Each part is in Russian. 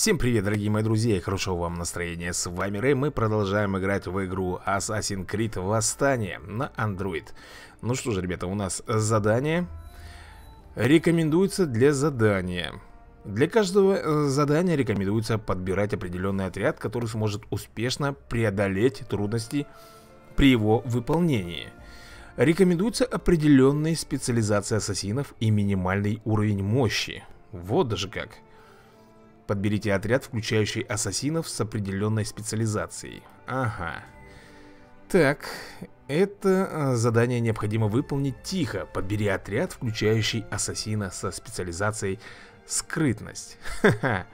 Всем привет, дорогие мои друзья, и хорошего вам настроения. С вами Рэй, мы продолжаем играть в игру Assassin's Creed Восстание на Android. Ну что же, ребята, у нас задание рекомендуется для задания. Для каждого э, задания рекомендуется подбирать определенный отряд, который сможет успешно преодолеть трудности при его выполнении. Рекомендуется определенная специализация ассасинов и минимальный уровень мощи. Вот даже как. Подберите отряд, включающий ассасинов с определенной специализацией. Ага. Так, это э, задание необходимо выполнить тихо. Подбери отряд, включающий ассасина со специализацией скрытность. Ха-ха.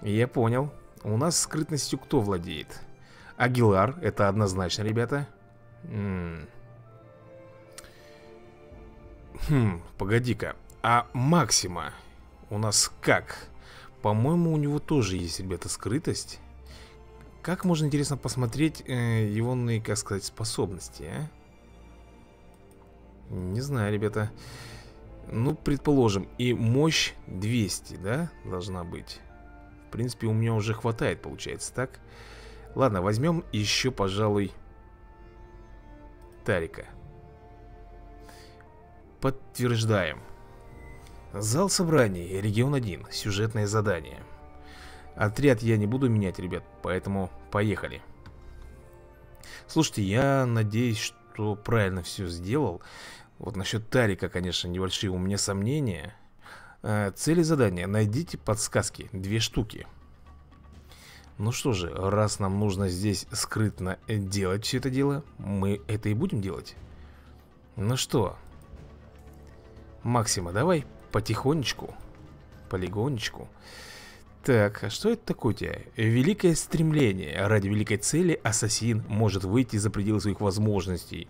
Я понял. У нас скрытностью кто владеет? Агилар, это однозначно, ребята. Хм, погоди-ка. А Максима у нас как? По-моему, у него тоже есть, ребята, скрытость. Как можно, интересно, посмотреть э, его, как сказать, способности, а? Не знаю, ребята. Ну, предположим, и мощь 200, да, должна быть. В принципе, у меня уже хватает, получается, так? Ладно, возьмем еще, пожалуй, Тарика. Подтверждаем. Зал собраний, регион 1, сюжетное задание. Отряд я не буду менять, ребят, поэтому поехали. Слушайте, я надеюсь, что правильно все сделал. Вот насчет Тарика, конечно, небольшие у меня сомнения. Э, Цели задания, найдите подсказки, две штуки. Ну что же, раз нам нужно здесь скрытно делать все это дело, мы это и будем делать. Ну что, Максима, давай потихонечку, полигонечку. Так, а что это такое у тебя? Великое стремление. Ради великой цели ассасин может выйти за пределы своих возможностей.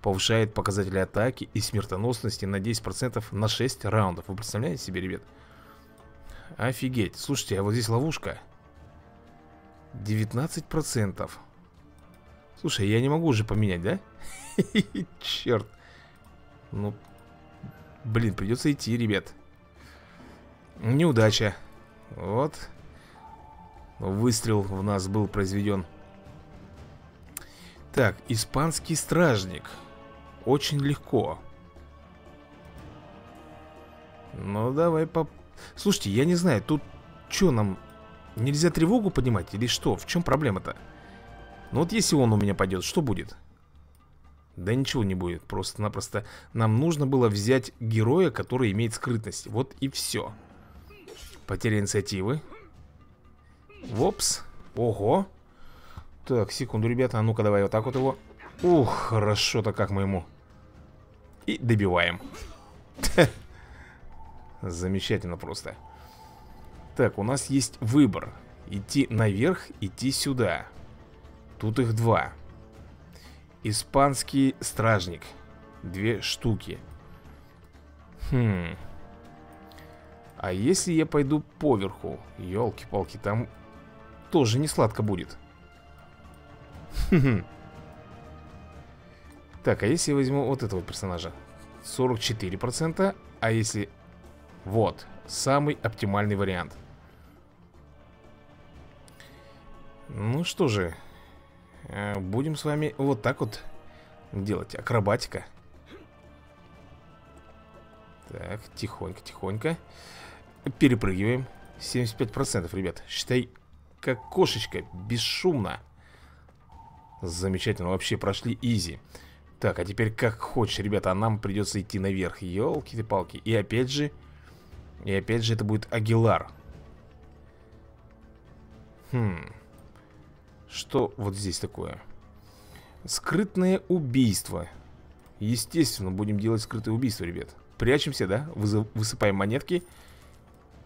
Повышает показатели атаки и смертоносности на 10% на 6 раундов. Вы представляете себе, ребят? Офигеть. Слушайте, а вот здесь ловушка. 19%. Слушай, я не могу уже поменять, да? Черт. Ну, Блин, придется идти, ребят. Неудача. Вот. Выстрел у нас был произведен. Так, испанский стражник. Очень легко. Ну, давай по... Слушайте, я не знаю, тут что нам... Нельзя тревогу поднимать или что? В чем проблема-то? Ну вот если он у меня пойдет, что будет? Да ничего не будет, просто-напросто нам нужно было взять героя, который имеет скрытность. Вот и все Потеря инициативы. Вопс, ого. Так, секунду, ребята, а ну-ка давай вот так вот его. Ух, хорошо-то как мы ему И добиваем. Замечательно просто. Так, у нас есть выбор. Идти наверх, идти сюда. Тут их два Испанский стражник. Две штуки. Хм. А если я пойду поверху? Елки-палки, там тоже не сладко будет. Хм Так, а если я возьму вот этого персонажа? 44% А если... Вот, самый оптимальный вариант. Ну что же будем с вами вот так вот делать. Акробатика. Так, тихонько, тихонько. Перепрыгиваем. 75%, ребят. Считай, как кошечка, бесшумно. Замечательно, вообще прошли изи. Так, а теперь как хочешь, ребята, а нам придется идти наверх. Елки-ты-палки. И опять же, и опять же это будет Агилар. Хм... Что вот здесь такое? Скрытное убийство. Естественно, будем делать скрытое убийство, ребят. Прячемся, да? Высыпаем монетки.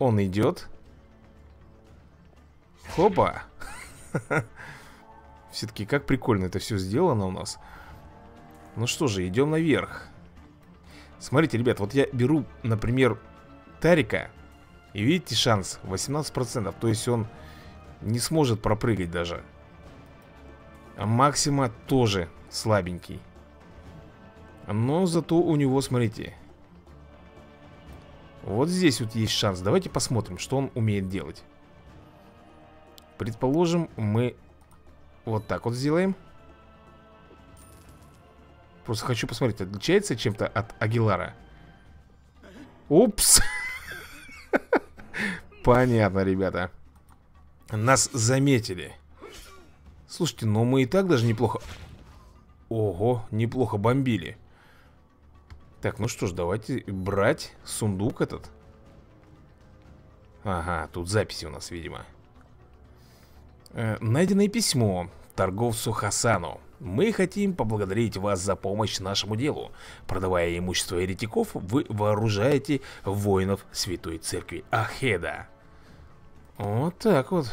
Он идет. Хопа! Все-таки как прикольно это все сделано у нас. Ну что же, идем наверх. Смотрите, ребят, вот я беру, например, Тарика И видите шанс 18% То есть он не сможет пропрыгать даже Максима тоже слабенький. Но зато у него, смотрите. Вот здесь вот есть шанс. Давайте посмотрим, что он умеет делать. Предположим, мы вот так вот сделаем Просто хочу посмотреть, отличается чем-то от Агилара? Упс Понятно, ребята Нас заметили Слушайте, но мы и так даже неплохо Ого, неплохо бомбили Так, ну что ж, давайте брать сундук этот Ага, тут записи у нас, видимо э, Найденное письмо торговцу Хасану мы хотим поблагодарить вас за помощь нашему делу. Продавая имущество еретиков, вы вооружаете воинов Святой Церкви Ахеда. Вот так вот.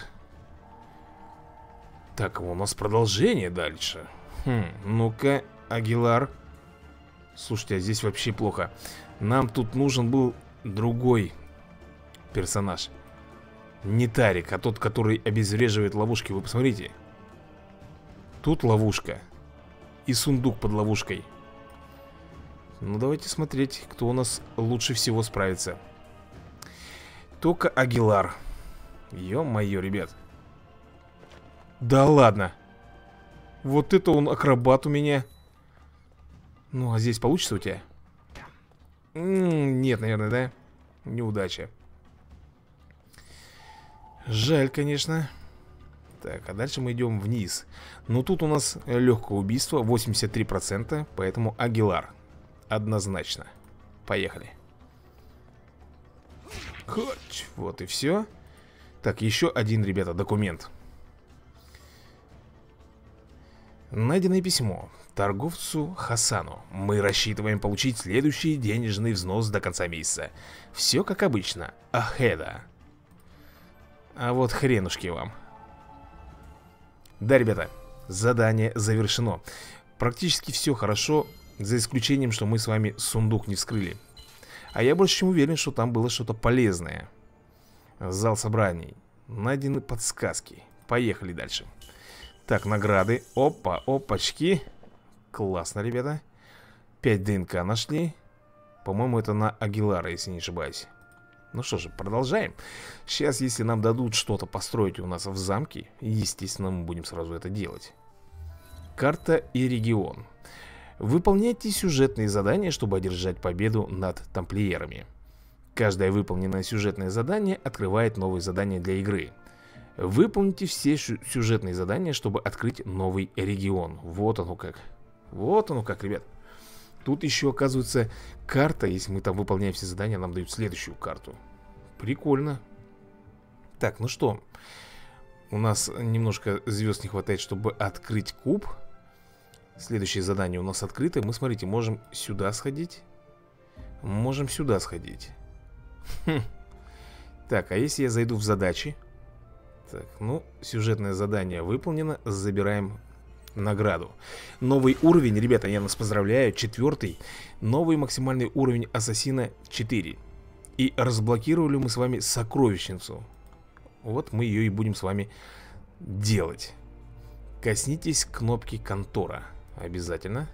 Так, у нас продолжение дальше. Хм, ну-ка, Агилар. Слушайте, а здесь вообще плохо. Нам тут нужен был другой персонаж. Не Тарик, а тот, который обезвреживает ловушки. Вы посмотрите. Тут ловушка. И сундук под ловушкой. Ну, давайте смотреть, кто у нас лучше всего справится. Только Агилар. Ё-моё, ребят. Да ладно. Вот это он акробат у меня. Ну, а здесь получится у тебя? М -м нет, наверное, да? Неудача. Жаль, конечно. Так, а дальше мы идем вниз Но тут у нас легкое убийство 83%, поэтому Агилар Однозначно Поехали Хоть, вот и все Так, еще один, ребята, документ Найденное письмо торговцу Хасану. Мы рассчитываем получить следующий денежный взнос до конца месяца. Все как обычно. Ахеда. А вот хренушки вам. Да, ребята, задание завершено Практически все хорошо За исключением, что мы с вами сундук не вскрыли А я больше чем уверен, что там было что-то полезное Зал собраний Найдены подсказки Поехали дальше Так, награды. Опа, опачки. Классно, ребята. 5 ДНК нашли. По-моему, это на Агилара, если не ошибаюсь. Ну что же, продолжаем. Сейчас, если нам дадут что-то построить у нас в замке Естественно, мы будем сразу это делать. Карта и регион. Выполняйте сюжетные задания, чтобы одержать победу над тамплиерами. Каждое выполненное сюжетное задание открывает новые задания для игры Выполните все сюжетные задания, чтобы открыть новый регион Вот оно как Вот оно как, ребят Тут еще, оказывается, карта, если мы там выполняем все задания, нам дают следующую карту. Прикольно. Так, ну что, у нас немножко звезд не хватает, чтобы открыть куб. Следующее задание у нас открыто. Мы, смотрите, можем сюда сходить. Можем сюда сходить. Хм. Так, а если я зайду в задачи? Так, ну, сюжетное задание выполнено. Забираем награду. Новый уровень, ребята, я нас поздравляю Четвертый Новый максимальный уровень Ассасина 4 И разблокировали мы с вами сокровищницу. Вот мы ее и будем с вами делать. Коснитесь кнопки контора Обязательно.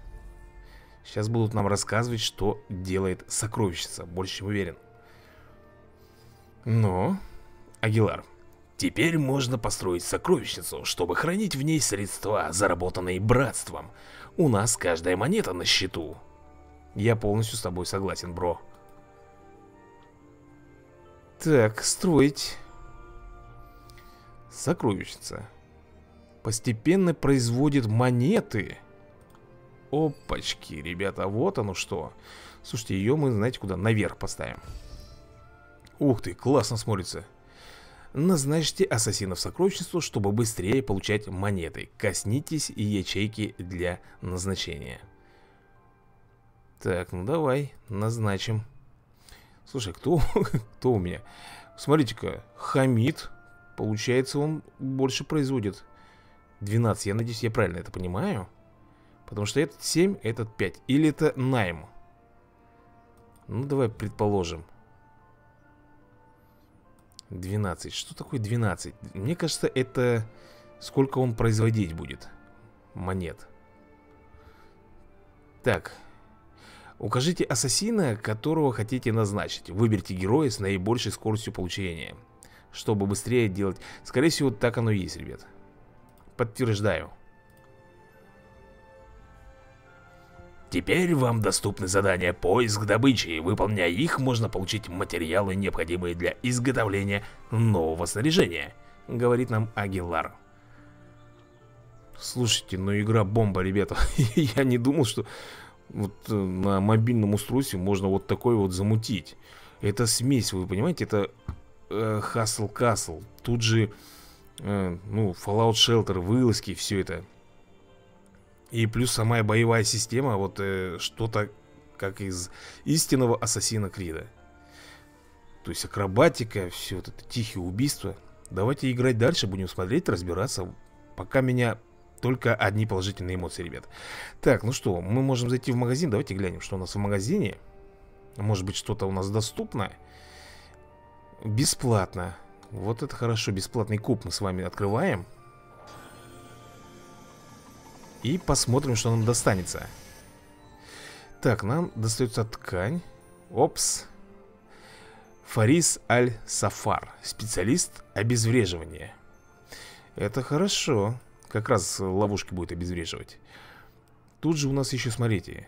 Сейчас будут нам рассказывать, что делает сокровищница Больше чем уверен. Но Агилар Теперь можно построить сокровищницу, чтобы хранить в ней средства, заработанные братством. У нас каждая монета на счету. Я полностью с тобой согласен, бро. Так, строить. Сокровищница. Постепенно производит монеты. Опачки, ребята, вот оно что. Слушайте, ее мы, знаете, куда? Наверх поставим. Ух ты, классно смотрится. Назначьте ассасинов сокровищницу, чтобы быстрее получать монеты. Коснитесь ячейки для назначения. Так, ну давай, назначим. Слушай, кто, кто у меня? Смотрите-ка, Хамид. Получается, он больше производит. 12, я надеюсь, я правильно это понимаю. Потому что этот 7, этот 5. Или это найм. Ну, давай предположим. 12. Что такое 12? Мне кажется, это сколько он производить будет монет. Так. Укажите ассасина, которого хотите назначить. Выберите героя с наибольшей скоростью получения. чтобы быстрее делать Скорее всего, так оно и есть, ребят Подтверждаю Теперь вам доступны задания поиск добычи. Выполняя их, можно получить материалы, необходимые для изготовления нового снаряжения, говорит нам Агилар. Слушайте, ну игра бомба, ребята. Я не думал, что вот э, на мобильном устройстве можно вот такой вот замутить. Это смесь, вы понимаете, это э, Hustle Castle. Тут же, э, ну, Fallout Shelter, вылазки, все это. И плюс сама боевая система, вот э, что-то как из истинного Ассасина Крида. То есть акробатика, все вот это тихие убийства. Давайте играть дальше, будем смотреть, разбираться. Пока меня только одни положительные эмоции, ребят. Так, ну что, мы можем зайти в магазин. Давайте глянем, что у нас в магазине. Может быть, что-то у нас доступно. Бесплатно. Вот это хорошо, бесплатный куб мы с вами открываем. И посмотрим, что нам достанется. Так, нам достается ткань. Опс. Фарис Аль-Сафар Специалист обезвреживания. Это хорошо. Как раз ловушки будет обезвреживать. Тут же у нас еще, смотрите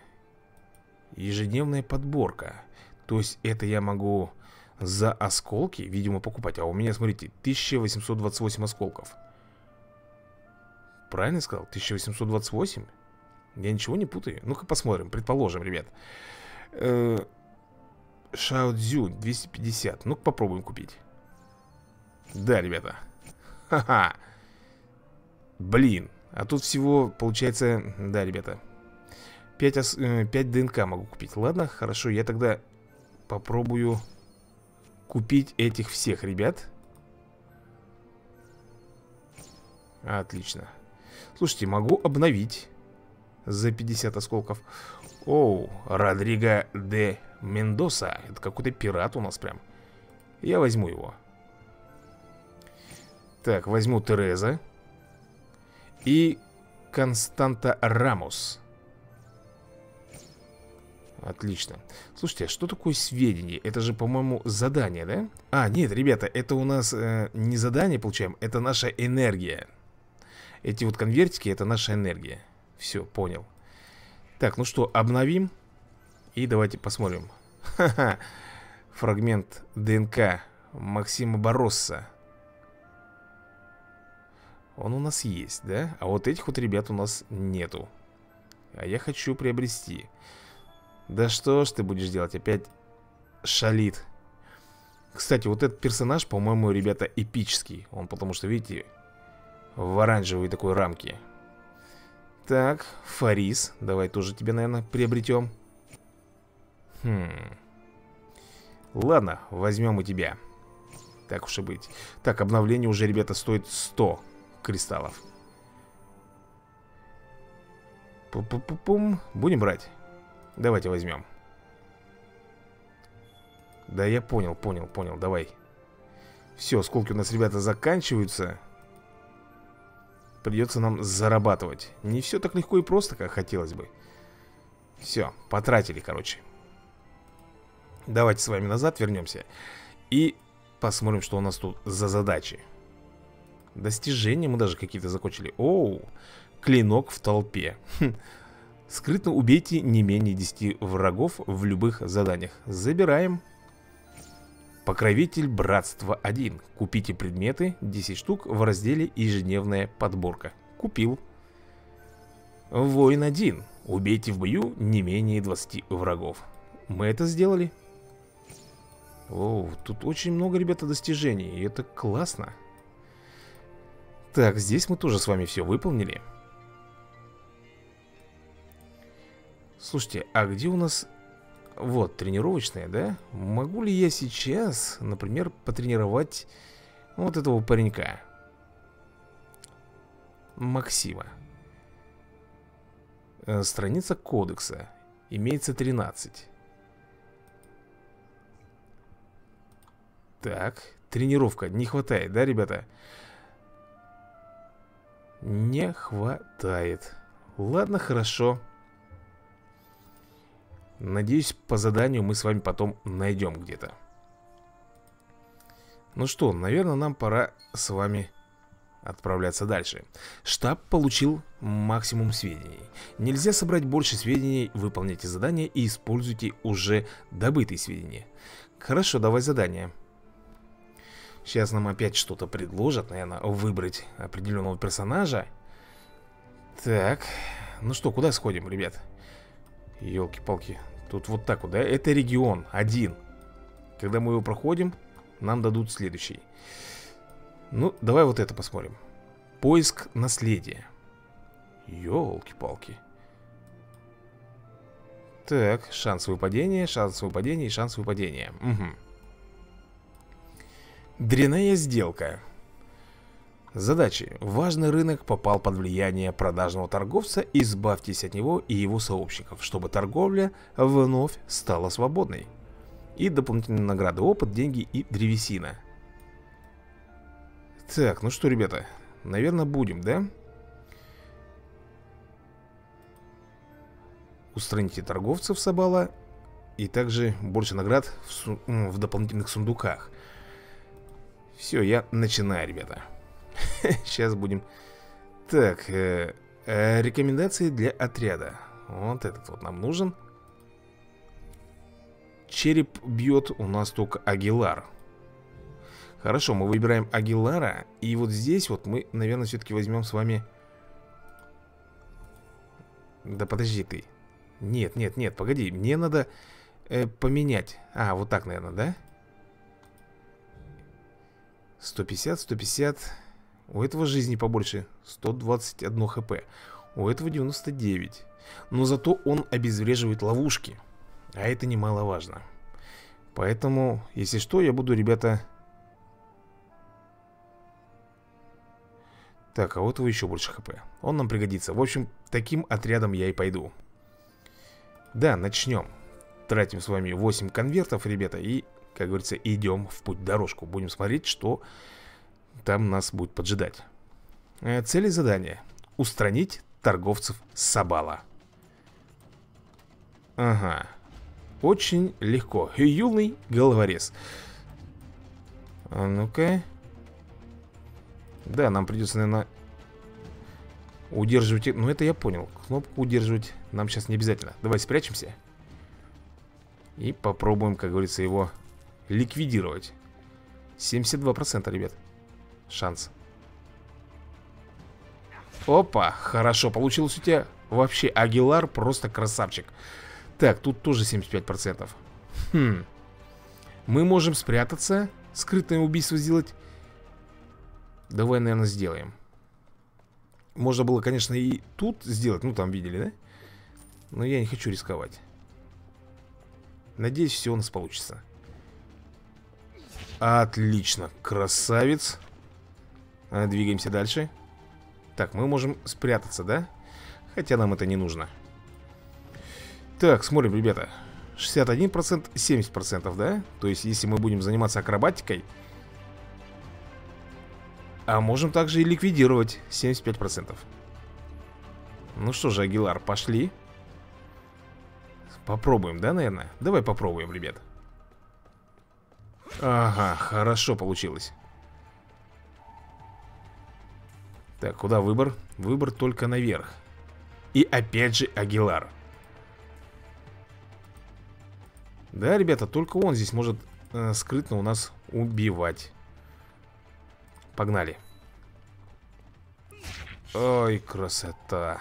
Ежедневная подборка. То есть это я могу за осколки, видимо, покупать. А у меня, смотрите, 1828 осколков Правильно сказал? 1828? Я ничего не путаю? Ну-ка посмотрим, предположим, ребят. Э, Шао-Дзю 250 Ну-ка попробуем купить. Да, ребята. Ха-ха. Блин, а тут всего получается Да, ребята. 5, ос... 5 э, ДНК могу купить. Ладно, хорошо, я тогда попробую Купить этих всех ребят. Отлично Слушайте, могу обновить За 50 осколков. Оу, Родриго де Мендоса. Это какой-то пират у нас прям. Я возьму его. Так, возьму Тереза И Константа Рамос. Отлично. Слушайте, а что такое сведения? Это же, по-моему, задание, да? А, нет, ребята, это у нас э, не задание получаем Это наша энергия эти вот конвертики это наша энергия. Все, понял. Так, ну что, обновим И давайте посмотрим. Ха-ха. Фрагмент ДНК Максима Боросса Он у нас есть, да? А вот этих вот ребят у нас нету. А я хочу приобрести. Да что ж ты будешь делать? Опять шалит. Кстати, вот этот персонаж, по-моему, ребята, эпический. Он потому что, видите, в оранжевой такой рамке Так, Фарис Давай тоже тебе, наверное, приобретем. Хм. Ладно, возьмем и тебя. Так уж и быть. Так, обновление уже, ребята, стоит 100 кристаллов. Пу-пу-пу-пум. Будем брать? Давайте возьмем. Да я понял, понял, понял, давай. Все, сколько у нас, ребята, заканчиваются Придется нам зарабатывать. Не все так легко и просто, как хотелось бы. Все, потратили, короче. Давайте с вами назад вернемся И посмотрим, что у нас тут за задачи. Достижения мы даже какие-то закончили. Оу, клинок в толпе. Хм. Скрытно убейте не менее 10 врагов в любых заданиях. Забираем Покровитель Братства 1. Купите предметы, 10 штук в разделе Ежедневная подборка. Купил. Воин 1. Убейте в бою не менее 20 врагов. Мы это сделали. О, тут очень много, ребята, достижений, и это классно. Так, здесь мы тоже с вами все выполнили. Слушайте, а где у нас вот, тренировочная, да? Могу ли я сейчас, например, потренировать вот этого паренька? Максима. Э, страница кодекса. Имеется 13. Так, тренировка. Не хватает, да, ребята? Не хватает. Ладно, хорошо. Хорошо. Надеюсь, по заданию мы с вами потом найдем где-то. Ну что, наверное, нам пора с вами отправляться дальше. Штаб получил максимум сведений. Нельзя собрать больше сведений, выполняйте задания и используйте уже добытые сведения. Хорошо, давай задание. Сейчас нам опять что-то предложат, наверное, выбрать определенного персонажа. Так, ну что, куда сходим, ребят? Елки-палки, тут вот так вот, да? Это регион, один. Когда мы его проходим, нам дадут следующий. Ну, давай вот это посмотрим. Поиск наследия. Ёлки-палки. Так, шанс выпадения, шанс выпадения и шанс выпадения. Угу. Дряная сделка Задачи. Важный рынок попал под влияние продажного торговца, избавьтесь от него и его сообщников, чтобы торговля вновь стала свободной. И дополнительные награды, опыт, деньги и древесина. Так, ну что, ребята, наверное, будем, да? Устраните торговцев Сабала И также больше наград в, в дополнительных сундуках Все, я начинаю, ребята Сейчас будем. Так, э, э, рекомендации для отряда. Вот этот вот нам нужен. Череп бьет у нас только Агилар. Хорошо, мы выбираем Агилара И вот здесь вот мы, наверное, все-таки возьмем с вами Да подожди ты. Нет, нет, нет, погоди Мне надо э, поменять. А, вот так, наверное, да? 150, 150 У этого жизни побольше 121 хп У этого 99 Но зато он обезвреживает ловушки А это немаловажно. Поэтому, если что, я буду, ребята Так, а вот его еще больше хп. Он нам пригодится. В общем, таким отрядом я и пойду. Да, начнем Тратим с вами 8 конвертов, ребята И, как говорится, идем в путь дорожку. Будем смотреть, что там нас будет поджидать э, Цели задания Устранить торговцев Сабала Ага Очень легко Юный головорез а Ну-ка да, нам придется, наверное, удерживать... Ну, это я понял. Кнопку удерживать нам сейчас не обязательно. Давай спрячемся. И попробуем, как говорится, его ликвидировать. 72%, ребят. Шанс. Опа, хорошо, получилось у тебя вообще Агилар просто красавчик. Так, тут тоже 75%. Хм. Мы можем спрятаться, скрытное убийство сделать Давай, наверное, сделаем Можно было, конечно, и тут сделать Ну, там видели, да? Но я не хочу рисковать Надеюсь, все у нас получится Отлично, красавец а, Двигаемся дальше. Так, мы можем спрятаться, да? Хотя нам это не нужно. Так, смотрим, ребята. 61%, 70%, да? То есть, если мы будем заниматься акробатикой а можем также и ликвидировать 75% Ну что же, Агилар, пошли. Попробуем, да, наверное? Давай попробуем, ребят. Ага, хорошо получилось Так, куда выбор? Выбор только наверх. И опять же Агилар. Да, ребята, только он здесь может э, скрытно у нас убивать. Погнали. Ой, красота.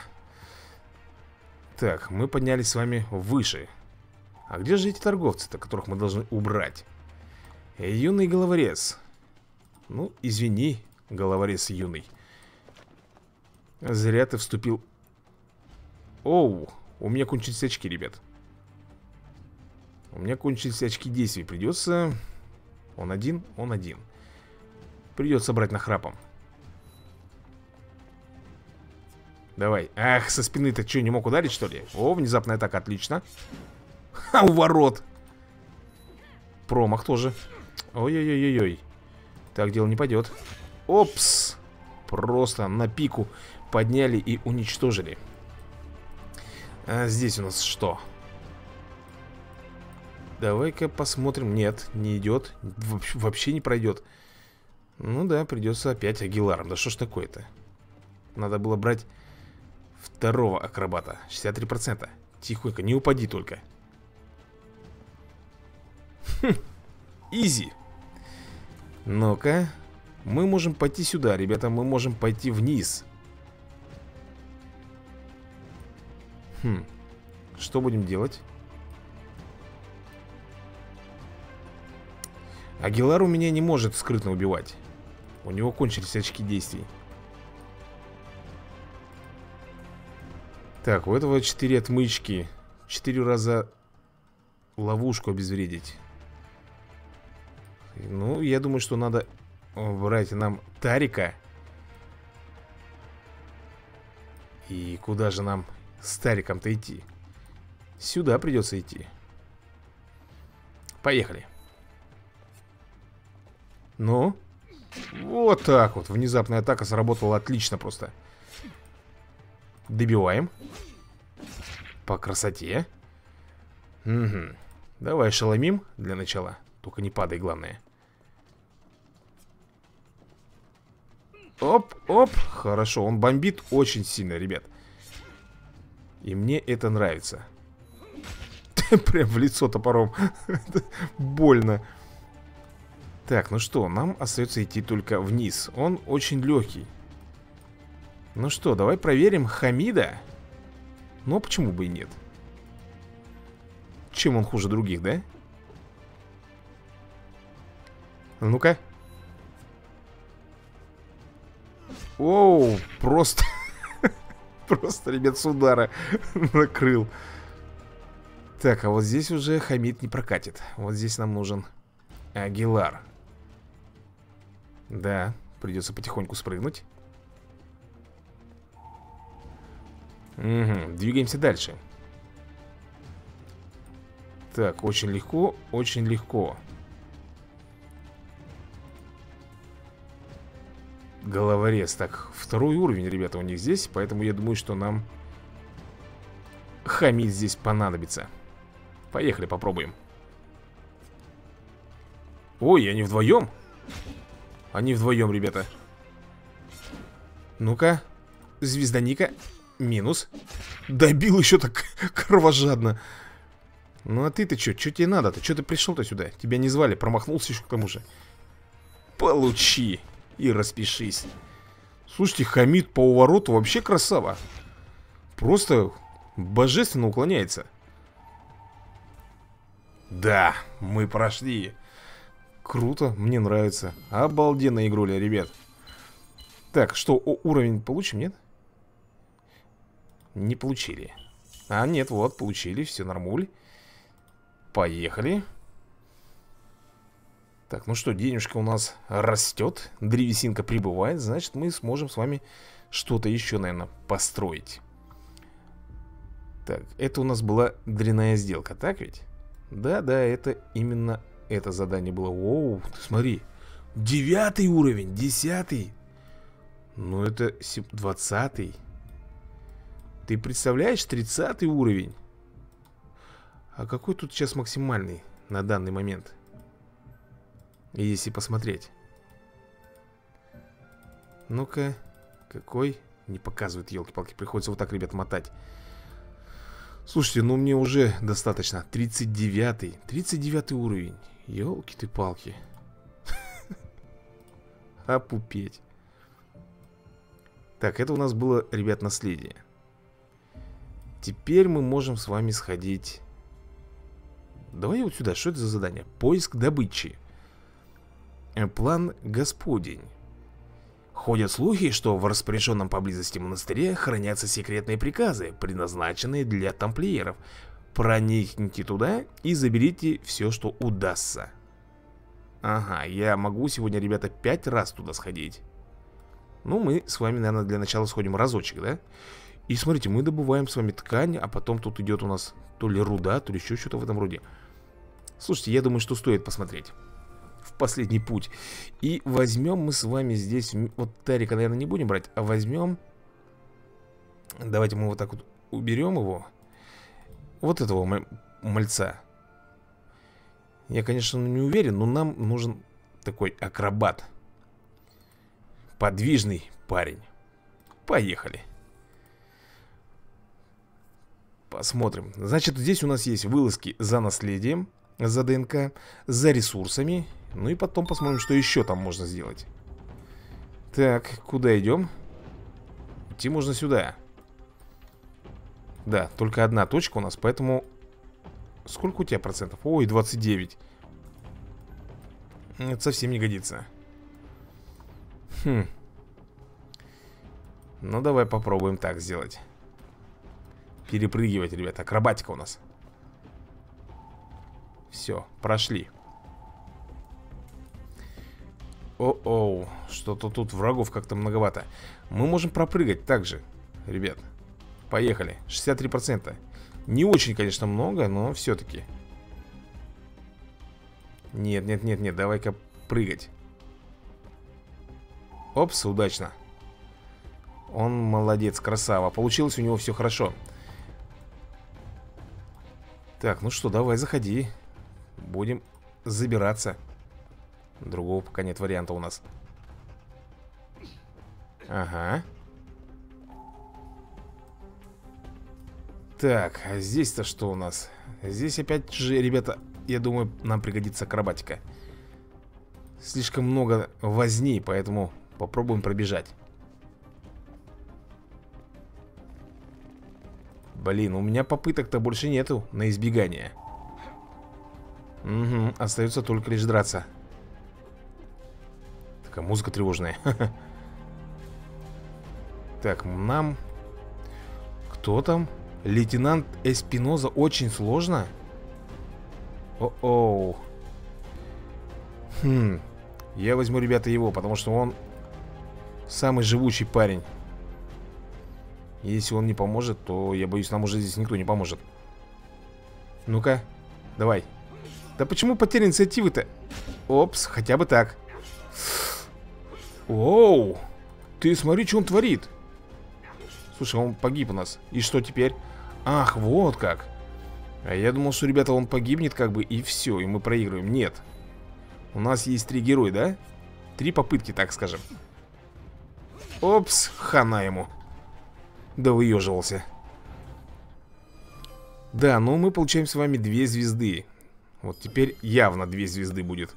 Так, мы поднялись с вами выше. А где же эти торговцы-то, которых мы должны убрать? Юный головорез. Ну, извини, головорез юный Зря ты вступил. Оу, у меня кончились очки, ребят. У меня кончились очки действий. Придется... Он один, он один. Придется брать нахрапом Давай. Ах, со спины ты что, не мог ударить, что ли? О, внезапная атака, отлично. Ха, у Промах тоже. Ой-ой-ой-ой Так дело не пойдет Опс. Просто на пику подняли и уничтожили. А здесь у нас что? Давай-ка посмотрим. Нет, не идет. Вообще не пройдет. Ну да, придется опять Агиларом. Да что ж такое-то? Надо было брать второго акробата. 63% Тихонько, не упади только. Хм, Изи. Ну-ка Мы можем пойти сюда, ребята Мы можем пойти вниз Хм Что будем делать? Агилар у меня не может скрытно убивать у него кончились очки действий. Так, у этого 4 отмычки. 4 раза ловушку обезвредить. Ну, я думаю, что надо брать нам Тарика. И куда же нам с Тариком-то идти? Сюда придется идти. Поехали. Ну? Вот так вот. Внезапная атака сработала отлично просто. Добиваем. По красоте. Угу. Давай шеломим для начала. Только не падай, главное. Оп, оп. Хорошо, он бомбит очень сильно, ребят. И мне это нравится. Прям в лицо топором. Больно. Так, ну что, нам остается идти только вниз Он очень легкий Ну что, давай проверим Хамида Ну, а почему бы и нет Чем он хуже других, да? Ну-ка Оу, просто Просто, ребят, с удара накрыл. Так, а вот здесь уже Хамид не прокатит. Вот здесь нам нужен Агилар. Да, придется потихоньку спрыгнуть. Угу, двигаемся дальше. Так, очень легко, очень легко Головорез Так, второй уровень, ребята, у них здесь Поэтому я думаю, что нам Хамить здесь понадобится Поехали, попробуем Ой, они вдвоем? Они вдвоем, ребята Ну-ка Звезданика Минус Добил еще так кровожадно Ну а ты-то что? Что тебе надо-то? Что ты пришел-то сюда? Тебя не звали, промахнулся еще к тому же Получи И распишись. Слушайте, Хамид по увороту вообще красава. Просто божественно уклоняется. Да, мы прошли. Круто, мне нравится. Обалденная игруля, ребят. Так, что, уровень получим, нет? Не получили. А, нет, вот, получили, все нормуль. Поехали Так, ну что, денежка у нас растет Древесинка прибывает Значит, мы сможем с вами что-то еще, наверное, построить Так, это у нас была дрянная сделка, так ведь? Да, да, это именно это задание было. Оу, ты смотри. Девятый уровень, десятый. Ну, это двадцатый. Ты представляешь, тридцатый уровень. А какой тут сейчас максимальный на данный момент? Если посмотреть. Ну-ка, какой? Не показывает, елки-палки. Приходится вот так, ребят, мотать. Слушайте, ну мне уже достаточно 39-й 39 уровень Елки ты палки Опупеть Так, это у нас было, ребят, наследие Теперь мы можем с вами сходить Давай вот сюда, что это за задание? Поиск добычи План Господень Ходят слухи, что в распоряженном поблизости монастыре хранятся секретные приказы, предназначенные для тамплиеров. Проникните туда и заберите все, что удастся. Ага, я могу сегодня, ребята, пять раз туда сходить. Ну, мы с вами, наверное, для начала сходим разочек, да? И смотрите, мы добываем с вами ткань, а потом тут идет у нас то ли руда, то ли еще что-то в этом роде. Слушайте, я думаю, что стоит посмотреть в последний путь. И возьмем мы с вами здесь... Вот Тарика, наверное, не будем брать, а возьмем... Давайте мы вот так вот уберем его. Вот этого мальца. Я, конечно, не уверен, но нам нужен такой акробат. подвижный парень. Поехали. Посмотрим. Значит, здесь у нас есть вылазки за наследием, за ДНК, за ресурсами. Ну и потом посмотрим, что еще там можно сделать. Так, куда идем? Идти можно сюда. Да, только одна точка у нас, поэтому... Сколько у тебя процентов? Ой, 29. Это совсем не годится. Хм. Ну, давай попробуем так сделать. Перепрыгивать, ребят. Акробатика у нас. Все, прошли. О-оу, что-то тут врагов как-то многовато. Мы можем пропрыгать также, ребят. Поехали. 63%. Не очень, конечно, много, но все-таки. Нет, нет, нет, нет, давай-ка прыгать. Опс, удачно. Он молодец, красава. Получилось у него все хорошо. Так, ну что, давай, заходи Будем забираться Другого пока нет варианта у нас. Ага. Так, а здесь-то что у нас? Здесь опять же, ребята, я думаю, нам пригодится акробатика. Слишком много возни, поэтому попробуем пробежать. Блин, у меня попыток-то больше нету на избегание. Угу, остается только лишь драться Такая музыка тревожная Так, нам Кто там? Лейтенант Эспиноза очень сложно? О-оу Хм Я возьму, ребята, его, потому что он Самый живучий парень если он не поможет, то, я боюсь, нам уже здесь никто не поможет Ну-ка, давай Да почему потеря инициативы-то? Опс, хотя бы так Оу Ты смотри, что он творит Слушай, он погиб у нас И что теперь? Ах, вот как А я думал, что, ребята, он погибнет как бы И все, и мы проигрываем Нет У нас есть три героя, да? Три попытки, так скажем Опс, хана ему да выеживался. Да, ну мы получаем с вами две звезды. Вот теперь явно две звезды будет.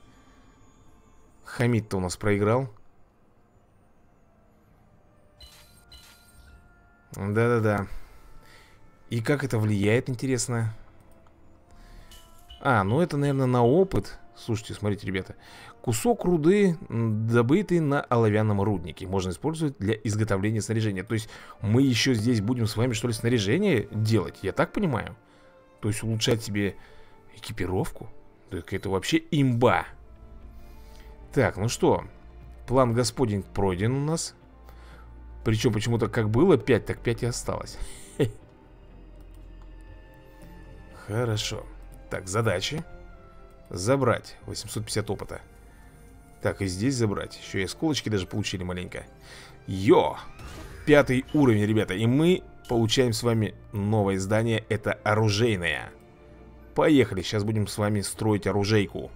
Хамид-то у нас проиграл. Да-да-да. И как это влияет, интересно? А, ну это, наверное, на опыт. Слушайте, смотрите, ребята. Кусок руды, добытый на оловянном руднике, можно использовать для изготовления снаряжения. То есть мы еще здесь будем с вами, что ли, снаряжение делать? Я так понимаю? То есть улучшать себе экипировку? Так это вообще имба. Так, ну что, план господень пройден у нас. Причем почему-то как было 5, так 5 и осталось. Хорошо. Так, задачи. Забрать 850 опыта. Так, и здесь забрать. Еще и осколочки даже получили маленько. Йо! Пятый уровень, ребята. И мы получаем с вами новое здание. Это оружейное. Поехали. Сейчас будем с вами строить оружейку.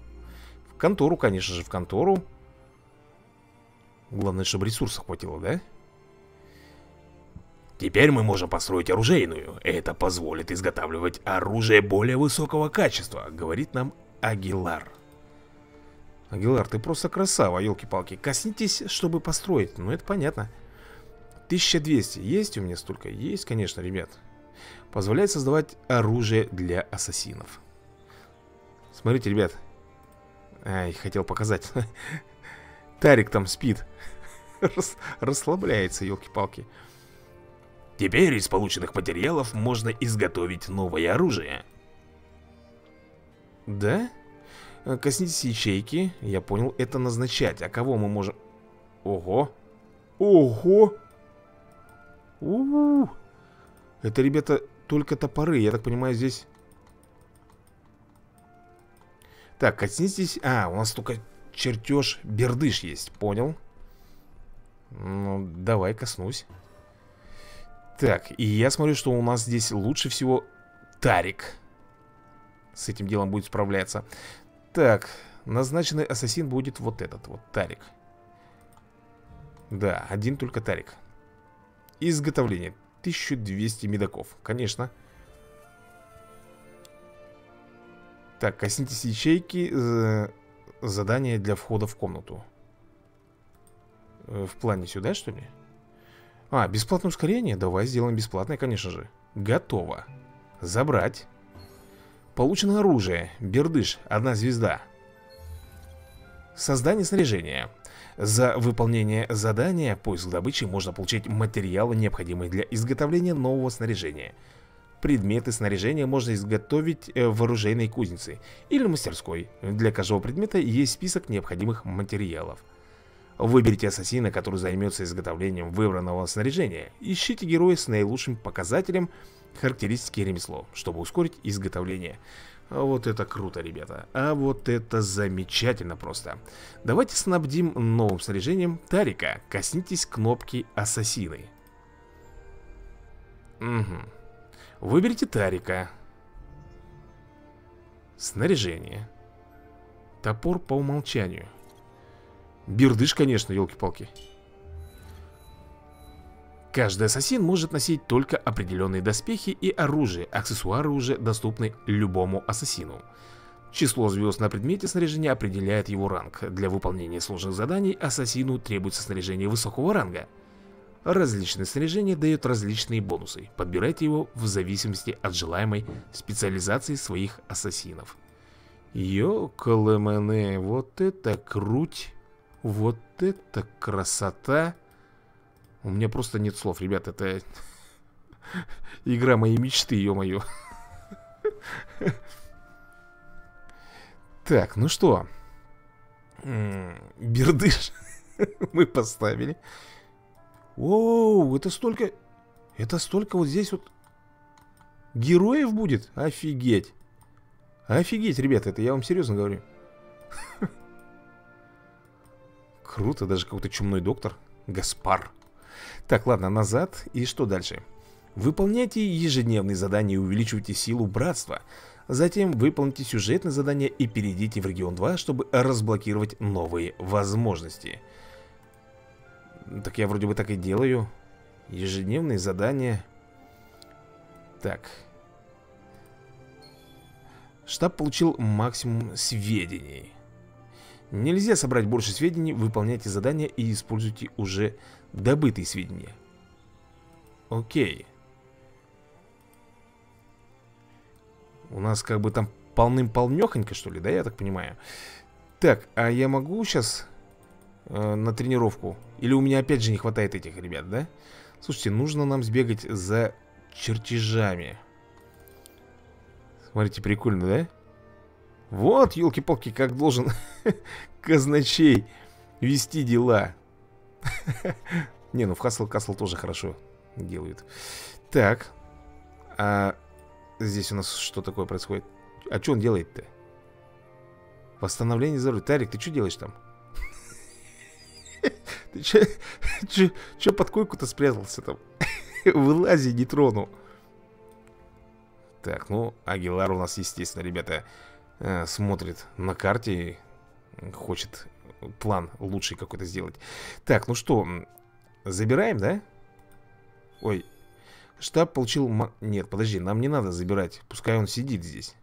В контору, конечно же, в контору. Главное, чтобы ресурсов хватило, да? Теперь мы можем построить оружейную. Это позволит изготавливать оружие более высокого качества, говорит нам Агилар. Агилар, ты просто красава, елки-палки. Коснитесь, чтобы построить. Ну, это понятно. 1200. Есть у меня столько? Есть, конечно, ребят. Позволяет создавать оружие для ассасинов. Смотрите, ребят. Ай, хотел показать. Тарик там спит. Рас расслабляется, елки-палки. Теперь из полученных материалов можно изготовить новое оружие. Да? Э, коснитесь ячейки. Я понял, это назначать. А кого мы можем... Ого! Ого! У -у -у. Это, ребята, только топоры. Я так понимаю, здесь... Так, коснитесь... А, у нас только чертеж бердыш есть. Понял. Ну, давай коснусь. Так, и я смотрю, что у нас здесь лучше всего Тарик с этим делом будет справляться. Так, назначенный ассасин будет вот этот вот, Тарик. Да, один только Тарик Изготовление 1200 медаков Конечно Так, коснитесь ячейки э, Задание для входа в комнату э, В плане сюда, что ли? А, бесплатное ускорение? Давай сделаем бесплатное, конечно же. Готово. Забрать. Получено оружие. Бердыш, одна звезда. Создание снаряжения. За выполнение задания поиск добычи можно получить материалы, необходимые для изготовления нового снаряжения. Предметы снаряжения можно изготовить э, в оружейной кузнице или мастерской. Для каждого предмета есть список необходимых материалов Выберите ассасина, который займется изготовлением выбранного снаряжения. Ищите героя с наилучшим показателем характеристики ремесло, чтобы ускорить изготовление. А вот это круто, ребята. А вот это замечательно просто. Давайте снабдим новым снаряжением Тарика. Коснитесь кнопки Ассасины Угу Выберите Тарика. Снаряжение. Топор по умолчанию Бердыш, конечно, елки-палки Каждый ассасин может носить только определенные доспехи и оружие, аксессуары уже доступны любому ассасину. Число звезд на предмете снаряжения определяет его ранг. Для выполнения сложных заданий ассасину требуется снаряжение высокого ранга. Различное снаряжение дает различные бонусы. Подбирайте его в зависимости от желаемой специализации своих ассасинов. Ёкаламене, вот это круть, вот это красота. У меня просто нет слов, ребят, это игра моей мечты, ё-моё. Так, ну что? Бердыш мы поставили. Оу, это столько... Это столько вот здесь вот героев будет? Офигеть. Офигеть, ребята, это я вам серьезно говорю. Круто, даже какой-то чумной доктор. Гаспар. Так, ладно, назад. И что дальше? Выполняйте ежедневные задания и увеличивайте силу братства. Затем выполните сюжетное задание и перейдите в регион 2, чтобы разблокировать новые возможности. Так я вроде бы так и делаю. Ежедневные задания. Так. Штаб получил максимум сведений. Нельзя собрать больше сведений, выполняйте задания и используйте уже добытые сведения. Окей. У нас как бы там полным-полнехонько, что ли, да, я так понимаю? Так, а я могу сейчас э, на тренировку? Или у меня опять же не хватает этих ребят, да? Слушайте, нужно нам сбегать за чертежами. Смотрите, прикольно, да? Вот, елки-палки, как должен казначей вести дела. Не, ну в Хасл Касл тоже хорошо делают. Так. А здесь у нас что такое происходит? А что он делает-то? Восстановление здоровья. Тарик, ты что делаешь там? Ты что под койку-то спрятался там? Вылази, не трону. Так, ну, Агилар у нас, естественно, ребята, э, смотрит на карте и хочет план лучший какой-то сделать. Так, ну что, забираем, да? Ой, штаб получил... Нет, подожди, нам не надо забирать. Пускай он сидит здесь.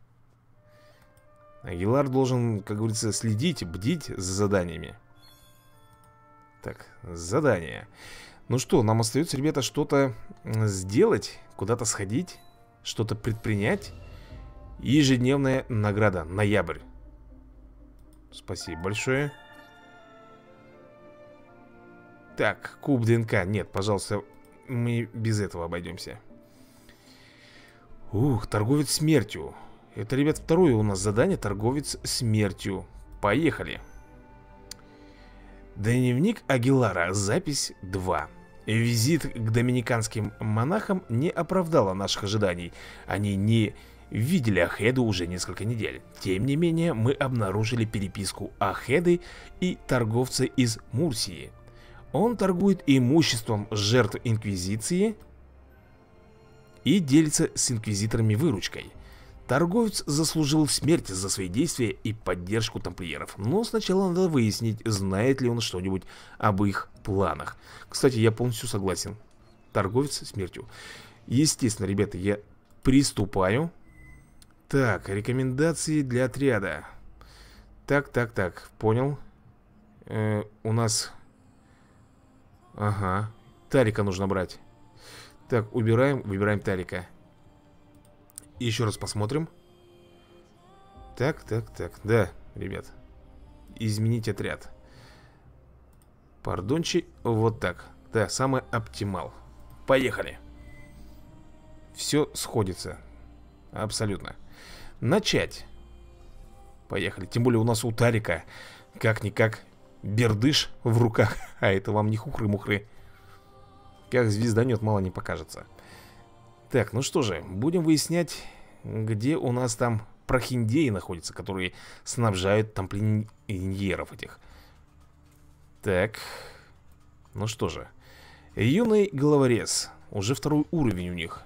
Агилар должен, как говорится, следить, бдить за заданиями. Так, задание. Ну что, нам остается, ребята, что-то сделать, куда-то сходить, что-то предпринять. Ежедневная награда, ноябрь. Спасибо большое. Так, куб ДНК. Нет, пожалуйста, мы без этого обойдемся. Ух, торговец смертью. Это, ребят, второе у нас задание. Торговец смертью. Поехали. Дневник Агилара. Запись 2. Визит к доминиканским монахам не оправдала наших ожиданий. Они не видели Ахеду уже несколько недель. Тем не менее, мы обнаружили переписку Ахеды и торговца из Мурсии. Он торгует имуществом жертв Инквизиции и делится с инквизиторами выручкой. Торговец заслужил смерть за свои действия и поддержку тамплиеров. Но сначала надо выяснить, знает ли он что-нибудь об их планах. Кстати, я полностью согласен. Торговец смертью. Естественно, ребята, я приступаю. Так, рекомендации для отряда. Так, так, так, понял. Э, у нас... Ага, Тарика нужно брать. Так, убираем, выбираем Тарика. Еще раз посмотрим. Так, так, так. Да, ребят. Изменить отряд. Пардончи, вот так. Да, самый оптимал. Поехали. Все сходится. Абсолютно. Начать. Поехали. Тем более у нас у Тарика как-никак бердыш в руках. А это вам не хухры-мухры. Как звезданет, мало не покажется. Так, ну что же, будем выяснять, где у нас там прохиндеи находятся, которые снабжают тамплиньеров этих. Так, ну что же. Юный головорез. Уже второй уровень у них.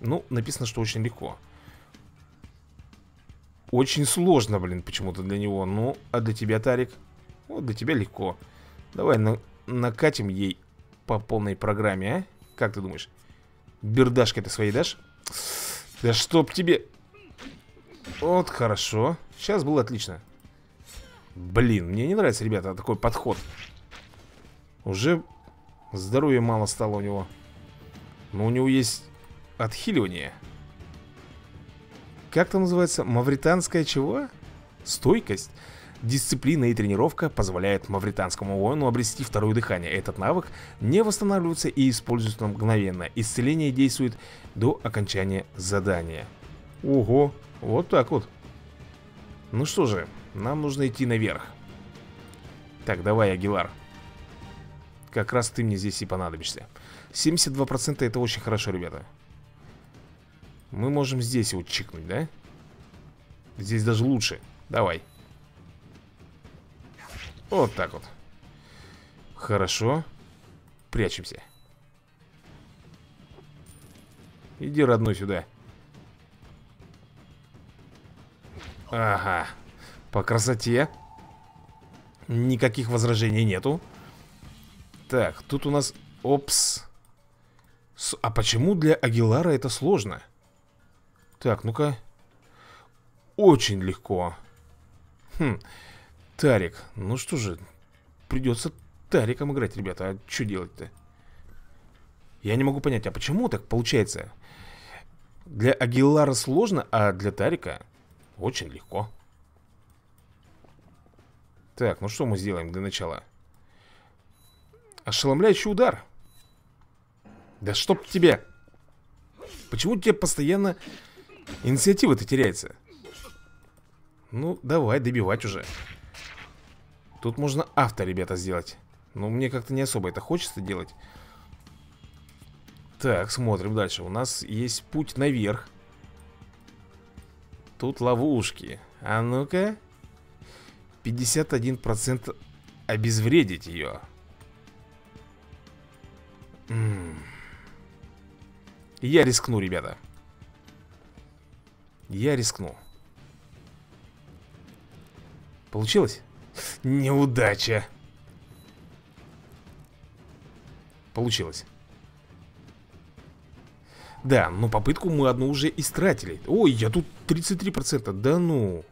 Ну, написано, что очень легко. Очень сложно, блин, почему-то для него. Ну, а для тебя, Тарик? Вот для тебя легко. Давай на накатим ей по полной программе, а? Как ты думаешь? Бердашки ты свои дашь? Да чтоб тебе... Вот, хорошо. Сейчас было отлично. Блин, мне не нравится, ребята, такой подход. Уже здоровья мало стало у него. Но у него есть отхиливание. Как там называется? Мавританская чего? Стойкость. Дисциплина и тренировка позвляют мавританскому воину обрести второе дыхание. Этот навык не восстанавливается и используется мгновенно. Исцеление действует до окончания задания. Ого, вот так вот. Ну что же, нам нужно идти наверх. Так, давай, Агилар. Как раз ты мне здесь и понадобишься. 72% это очень хорошо, ребята. Мы можем здесь его чикнуть, да? Здесь даже лучше. Давай. Вот так вот. Хорошо. Прячемся. Иди, родной, сюда. Ага. По красоте. Никаких возражений нету. Так, тут у нас... Опс. С... А почему для Агилара это сложно? Так, ну-ка. Очень легко. Хм. Тарик. Ну что же, придется Тариком играть, ребята. А что делать-то? Я не могу понять, а почему так получается? Для Агилара сложно, а для Тарика очень легко. Так, ну что мы сделаем для начала? Ошеломляющий удар. Да чтоб тебе... Почему тебе постоянно инициатива-то теряется? Ну, давай, добивать уже. Тут можно авто, ребята, сделать. Но мне как-то не особо это хочется делать. Так, смотрим дальше. У нас есть путь наверх. Тут ловушки. А ну-ка. 51% обезвредить ее М -м. Я рискну, ребята Я рискну Получилось? Неудача. Получилось. Да, но попытку мы одну уже истратили. Ой, я тут 33%. Да ну.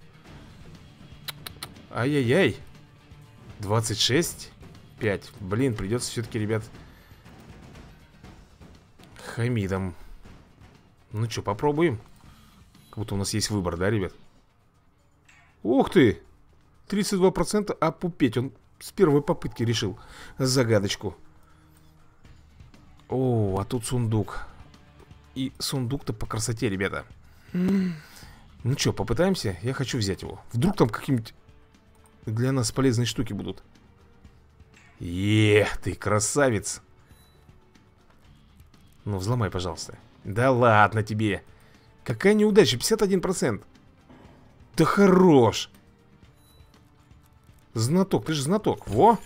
Ай-яй-яй. 26. 5. Блин, придется все-таки, ребят, Хамидом. Ну что, попробуем. Как будто у нас есть выбор, да, ребят? Ух ты! 32%, а пупеть он с первой попытки решил загадочку. О, а тут сундук. И сундук-то по красоте, ребята. Ну что, попытаемся? Я хочу взять его. Вдруг там какие-нибудь для нас полезные штуки будут. Ех, ты красавец. Ну, взломай, пожалуйста. Да ладно тебе. Какая неудача, 51%. Да хорош. Знаток, ты же знаток. Во!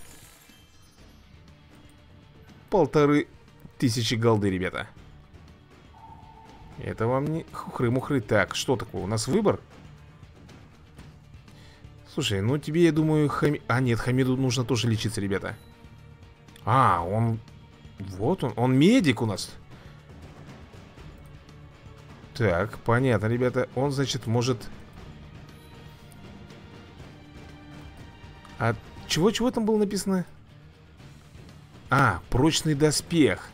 Полторы тысячи голды, ребята. Это вам не хухры-мухры Так, что такое? У нас выбор? Слушай, ну тебе, я думаю, Хами... А, нет, Хамиду нужно тоже лечиться, ребята А, он... Вот он, он медик у нас Так, понятно, ребята. Он, значит, может... А чего-чего там было написано? А, прочный доспех.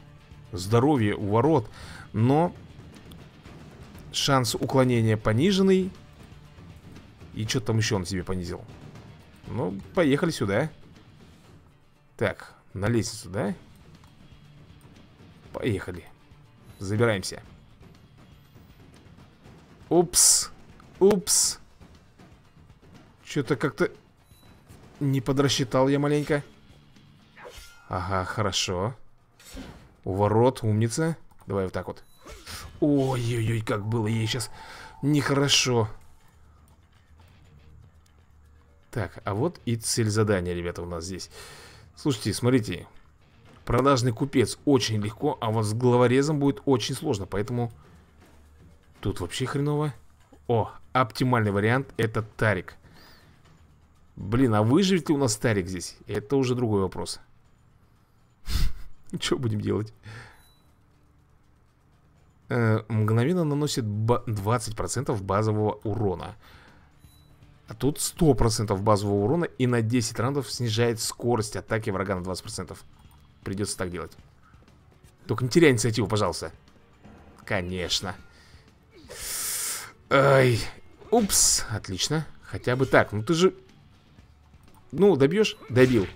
Здоровье у ворот. Но Шанс уклонения пониженный. И что там еще он себе понизил? Ну, поехали сюда. Так, на лестницу, да? Поехали. Забираемся Упс. Упс. Что-то как-то Не подрасчитал я маленько. Ага, хорошо. У ворот, умница. Давай вот так вот. Ой-ой-ой, как было ей сейчас нехорошо. Так, а вот и цель задания, ребята, у нас здесь. Слушайте, смотрите. Продажный купец очень легко А вот с главорезом будет очень сложно Поэтому тут вообще хреново О, оптимальный вариант Это Тарик Блин, а выживет ли у нас Тарик здесь? Это уже другой вопрос Что будем делать? Э, мгновенно наносит 20% базового урона. А тут 100% базового урона и на 10 раундов снижает скорость атаки врага на 20%. Придется так делать. Только не теряй инициативу, пожалуйста. Конечно. Ай. Упс, отлично. Хотя бы так. Ну ты же... Ну, добьешь? Добил.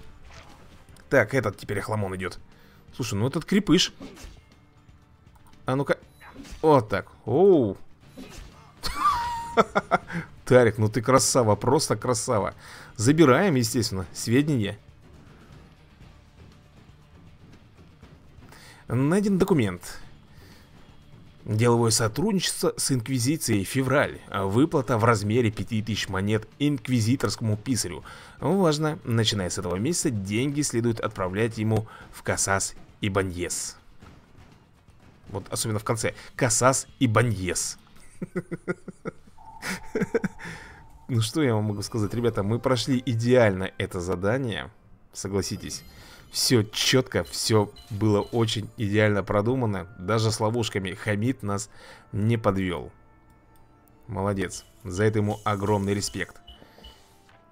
Так, этот теперь охламон идет. Слушай, ну этот крепыш. А ну-ка. Вот так. Оу. Тарик, ну ты красава, просто красава. Забираем, естественно, сведения. Найден документ. Деловое сотрудничество с Инквизицией февраль. Выплата в размере 5000 монет инквизиторскому писарю. Важно, начиная с этого месяца, деньги следует отправлять ему в Касас и Баньес. Вот особенно в конце. Касас и Баньес. Ну что я вам могу сказать, ребята, мы прошли идеально это задание. Согласитесь. Все четко, все было очень идеально продумано. Даже с ловушками Хамид нас не подвел. Молодец. За это ему огромный респект.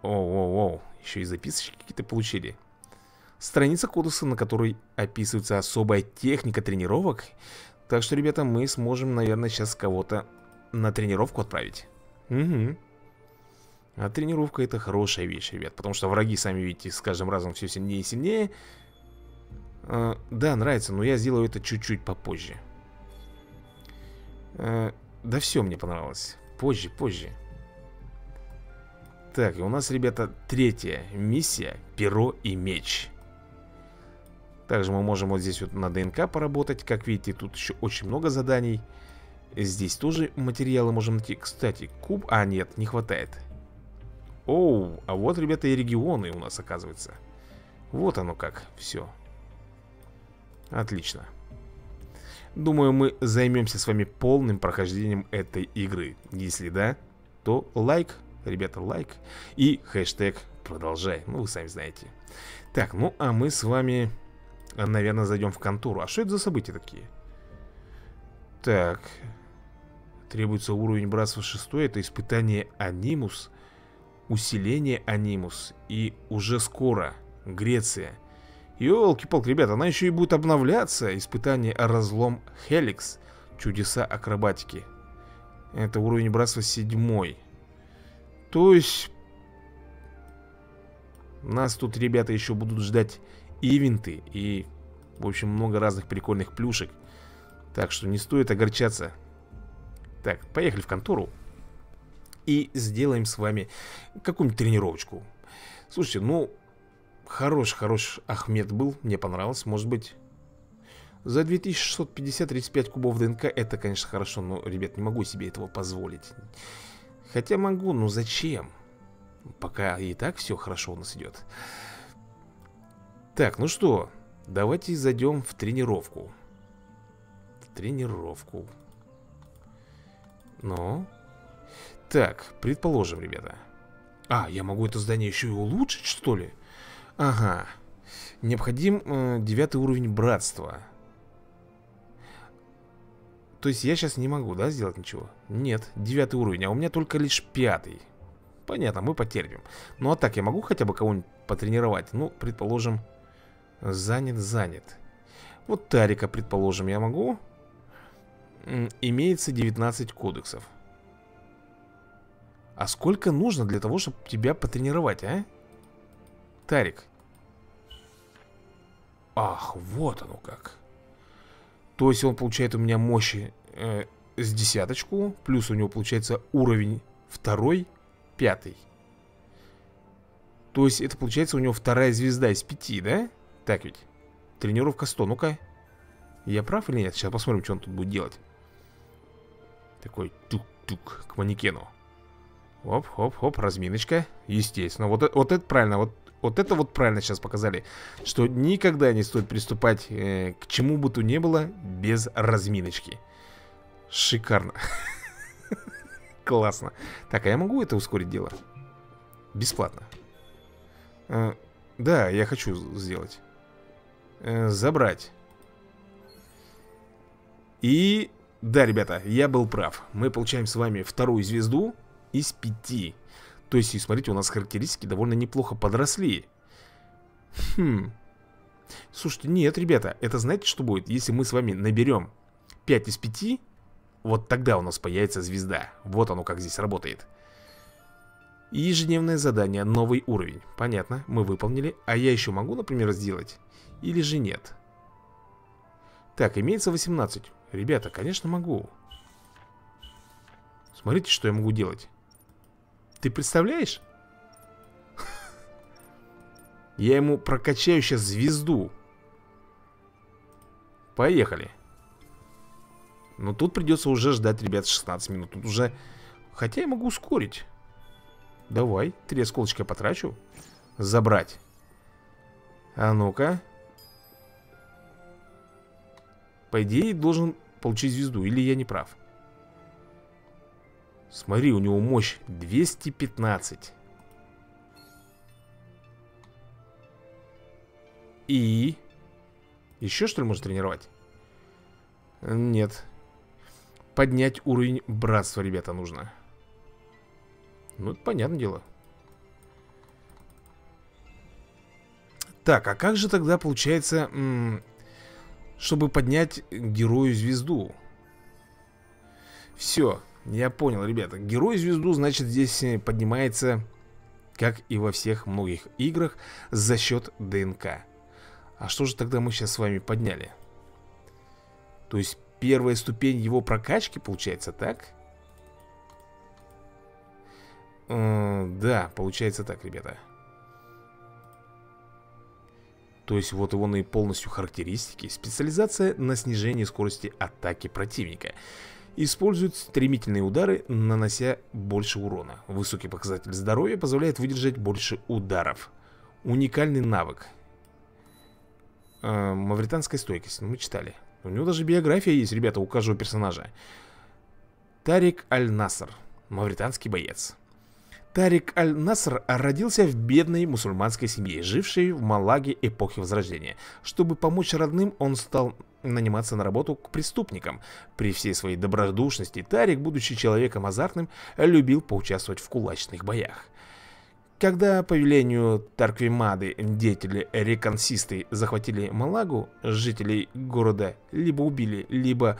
Оу-оу-оу. Еще и записочки какие-то получили. Страница кодуса, на которой описывается особая техника тренировок так что, ребята, мы сможем, наверное, сейчас кого-то на тренировку отправить. Угу. А тренировка это хорошая вещь, ребят. Потому что враги, сами видите, с каждым разом все сильнее и сильнее. А, да, нравится, но я сделаю это чуть-чуть попозже. А, да все мне понравилось. Позже, позже. Так, и у нас, ребята, третья миссия. Перо и меч. Также мы можем вот здесь вот на ДНК поработать Как видите, тут еще очень много заданий Здесь тоже материалы можем найти Кстати, куб... А, нет, не хватает Оу, а вот, ребята, и регионы у нас, оказывается Вот оно как, все Отлично Думаю, мы займемся с вами полным прохождением этой игры Если да, то лайк, ребята, лайк И хэштег продолжай, ну вы сами знаете Так, ну а мы с вами Наверное, зайдем в контору. А что это за события такие? Так. Требуется уровень братства 6. Это испытание Анимус. Усиление Анимус. И уже скоро. Греция. Ёлки-палки, ребята, она еще и будет обновляться. Испытание разлом Хеликс. Чудеса акробатики. Это уровень братства 7. То есть... Нас тут, ребята, еще будут ждать ивенты и, в общем, много разных прикольных плюшек. Так что не стоит огорчаться. Так, поехали в контору. И сделаем с вами какую-нибудь тренировочку. Слушайте, ну, хорош-хорош Ахмед был, мне понравилось, может быть... За 2650-35 кубов ДНК это, конечно, хорошо, но, ребят, не могу себе этого позволить. Хотя могу, но зачем? Пока и так все хорошо у нас идет. Так, ну что, давайте зайдем в тренировку. В тренировку. Ну Так, предположим, ребята А, я могу это здание еще и улучшить, что ли? Ага Необходим э, девятый уровень братства То есть я сейчас не могу, да, сделать ничего? Нет, девятый уровень, а у меня только лишь пятый Понятно, мы потерпим Ну а так, я могу хотя бы кого-нибудь потренировать? Ну, предположим, занят, занят Вот Тарика, предположим, я могу? Имеется 19 кодексов А сколько нужно для того, чтобы тебя потренировать, а? Тарик. Ах, вот оно как. То есть он получает у меня мощи э, с десяточку Плюс у него получается уровень второй, пятый. То есть это получается у него вторая звезда из пяти, да? Так ведь? Тренировка 100, ну-ка Я прав или нет? Сейчас посмотрим, что он тут будет делать. Такой тук-тук к манекену Хоп-хоп-хоп, разминочка. Естественно, вот, вот это правильно Вот вот это вот правильно сейчас показали Что никогда не стоит приступать э, К чему бы то ни было Без разминочки. Шикарно. Классно. Так, а я могу это ускорить дело? Бесплатно. Э, Да, я хочу сделать. Э, Забрать. И... Да, ребята, я был прав. Мы получаем с вами вторую звезду Из пяти. То есть, и смотрите, у нас характеристики довольно неплохо подросли. Хм. Слушайте, нет, ребята, это знаете, что будет? Если мы с вами наберем 5 из 5 Вот тогда у нас появится звезда. Вот оно как здесь работает. Ежедневное задание, новый уровень. Понятно, мы выполнили. А я еще могу, например, сделать? Или же нет? Так, имеется 18 Ребята, конечно могу. Смотрите, что я могу делать ты представляешь? Я ему прокачаю сейчас звезду. Поехали. Но тут придется уже ждать, ребят, 16 минут. Тут уже... Хотя я могу ускорить. Давай, три осколочка потрачу. Забрать. А ну-ка. По идее, должен получить звезду. Или я не прав? Смотри, у него мощь 215. И... Еще что ли может тренировать? Нет. Поднять уровень братства, ребята, нужно. Ну, это понятное дело. Так, а как же тогда получается, чтобы поднять герою звезду? Все, я понял, ребята. Герой звезду, значит, здесь э, поднимается, как и во всех многих играх, за счет ДНК. А что же тогда мы сейчас с вами подняли? То есть первая ступень его прокачки, получается, так? Э, да, получается так, ребята. То есть вот его и полностью характеристики. Специализация на снижение скорости атаки противника. Использует стремительные удары, нанося больше урона. Высокий показатель здоровья позволяет выдержать больше ударов. Уникальный навык. Э, мавританская стойкость. Ну, мы читали. У него даже биография есть, ребята, у каждого персонажа. Тарик Аль-Наср. Мавританский боец. Тарик Аль-Наср родился в бедной мусульманской семье, жившей в Малаге эпохи Возрождения. Чтобы помочь родным, он стал наниматься на работу к преступникам. При всей своей добродушности Тарик, будучи человеком азартным, любил поучаствовать в кулачных боях. Когда по велению Тарквимады деятели-реконсисты захватили Малагу, жителей города либо убили, либо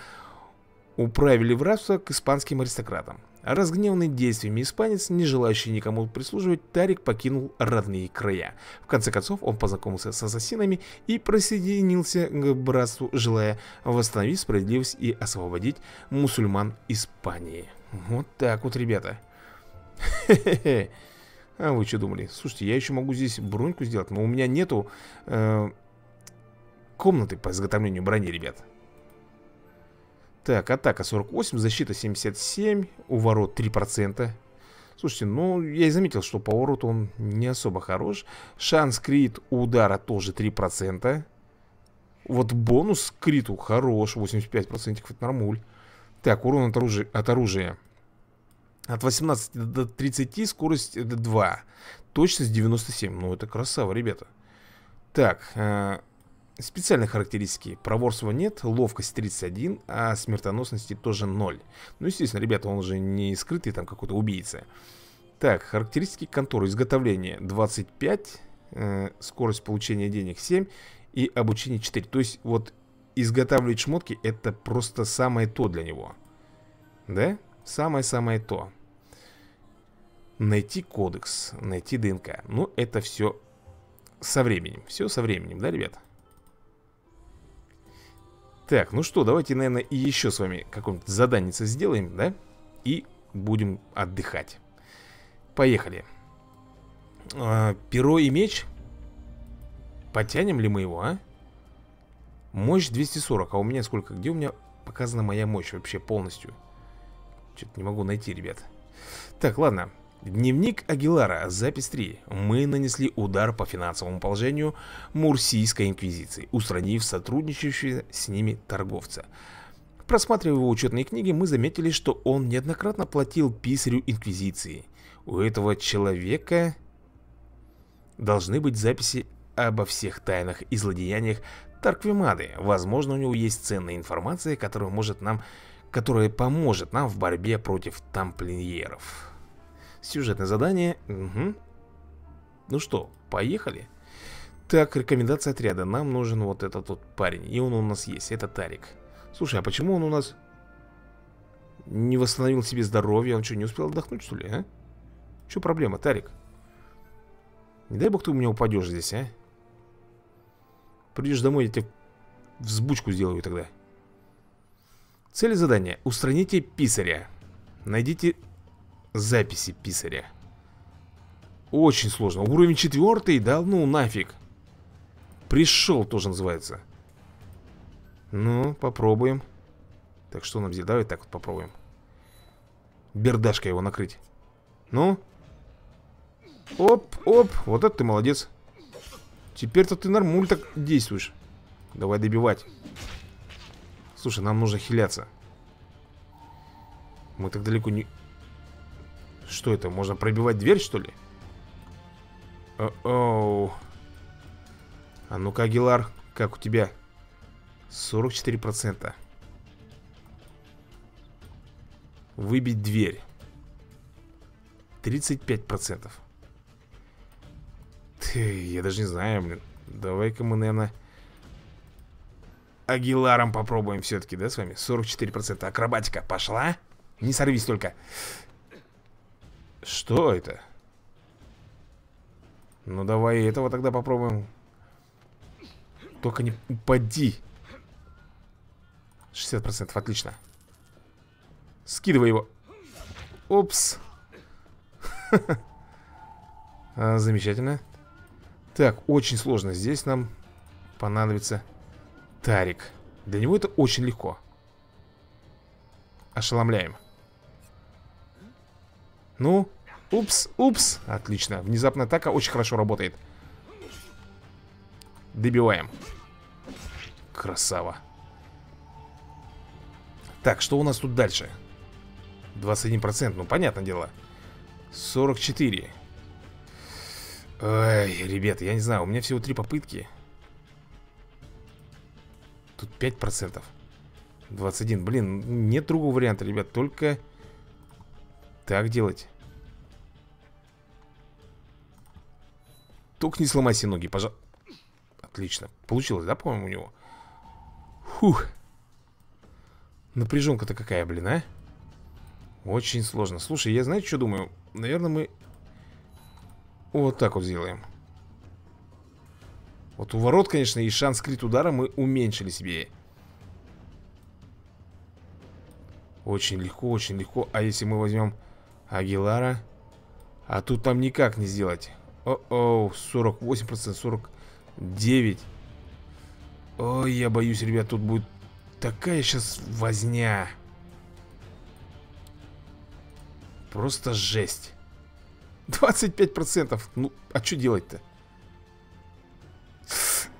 управили в рабство к испанским аристократам. Разгневанный действиями испанец, не желающий никому прислуживать, Тарик покинул родные края. В конце концов, он познакомился с ассасинами и присоединился к братству, желая восстановить справедливость и освободить мусульман Испании. Вот так вот, ребята. А вы что думали? Слушайте, я еще могу здесь броньку сделать, но у меня нету э, комнаты по изготовлению брони, ребят. Так, атака 48, защита 77, у ворот 3%. Слушайте, ну, я и заметил, что по вороту он не особо хорош. Шанс крит удара тоже 3%. Вот бонус криту хорош, 85%, это нормуль. Так, урон от оружия, от оружия От 18 до 30 скорость это 2 Точность 97 Ну это красава, ребята Так, э, специальные характеристики. Проворства нет, ловкость 31 А смертоносности тоже 0 Ну естественно, ребята, он уже не скрытый там какой-то убийца. Так, характеристики конторы. Изготовление 25 э, Скорость получения денег 7 И обучение 4 То есть вот изготавливать шмотки это просто самое то для него. Да? Самое-самое то. Найти кодекс, найти ДНК. Ну, это все со временем. Все со временем, да, ребят? Так, ну что, давайте, наверное, и еще с вами какое-нибудь задание сделаем, да? И будем отдыхать Поехали а, Перо и меч Потянем ли мы его, а? Мощь 240, а у меня сколько? Где у меня показана моя мощь вообще полностью? Что-то не могу найти, ребят Так, ладно Дневник Агилара, запись 3. Мы нанесли удар по финансовому положению Мурсийской инквизиции, устранив сотрудничающего с ними торговца. Просматривая его учетные книги, мы заметили, что он неоднократно платил писарю инквизиции. У этого человека должны быть записи обо всех тайнах и злодеяниях Тарквимады. Возможно, у него есть ценная информация, которая может нам, которая поможет нам в борьбе против тамплиеров. Сюжетное задание. Угу. Ну что, поехали? Так, рекомендация отряда. Нам нужен вот этот вот парень. И он у нас есть. Это Тарик. Слушай, а почему он у нас не восстановил себе здоровье? Он что, не успел отдохнуть, что ли, а? Что проблема, Тарик? Не дай бог ты у меня упадешь здесь, а? Придешь домой, я тебе взбучку сделаю тогда. Цель задания. Устраните писаря. Найдите записи писаря. Очень сложно. Уровень четвертый? Да ну нафиг. Пришел тоже называется. Ну, попробуем. Так, что нам здесь? Давай так вот попробуем. Бердашка его накрыть. Ну? Оп, оп. Вот это ты молодец. Теперь-то ты нормуль так действуешь. Давай добивать. Слушай, нам нужно хиляться. Мы так далеко не... Что это? Можно пробивать дверь, что ли? О-оу. А ну-ка, Агилар, как у тебя? 44%. Выбить дверь. 35%. Ты, я даже не знаю, блин. Давай-ка мы, наверное... Агиларом попробуем все-таки, да, с вами? 44%. Акробатика пошла. Не сорвись только. Что это? Ну давай этого тогда попробуем. Только не упади. 60% отлично. Скидывай его. Упс а, Замечательно. Так, очень сложно Здесь нам понадобится Тарик. Для него это очень легко. Ошеломляем. Ну, упс, упс. Отлично, внезапная атака очень хорошо работает. Добиваем. Красава. Так, что у нас тут дальше? 21%, ну понятное дело. 44 Ой, ребята, я не знаю, у меня всего три попытки. Тут 5% 21, блин, нет другого варианта, ребят Только так делать. Только не сломайся ноги, пожалуйста. Отлично. Получилось, да, по-моему, у него? Фух. Напряженка-то какая, блин, а? Очень сложно. Слушай, я знаете, что думаю? Наверное, мы вот так вот сделаем. Вот у ворот, конечно, и шанс скрыть удара мы уменьшили себе. Очень легко, очень легко. А если мы возьмем Агилара. А тут там никак не сделать. О-оу, 48%, 49%. Ой, я боюсь, ребят, тут будет такая сейчас возня. Просто жесть. 25%. Ну, а что делать-то?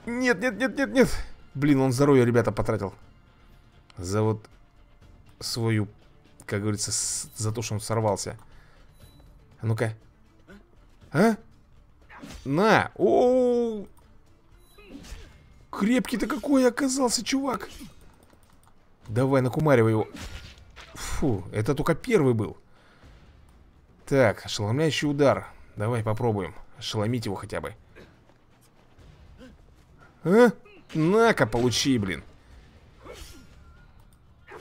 Нет, нет, нет, нет, нет. Блин, он здоровье, ребята, потратил. За вот свою как говорится, за то, что он сорвался. А ну-ка. А? На! О! Крепкий-то какой оказался, чувак. Давай, накумаривай его. Фу, это только первый был. Так, ошеломляющий удар. Давай попробуем. Ошеломить его хотя бы. А? На-ка, получи, блин.